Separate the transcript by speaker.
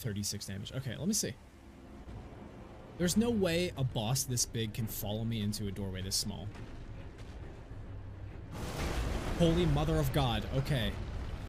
Speaker 1: 36 damage. Okay, let me see. There's no way a boss this big can follow me into a doorway this small. Holy mother of God. Okay.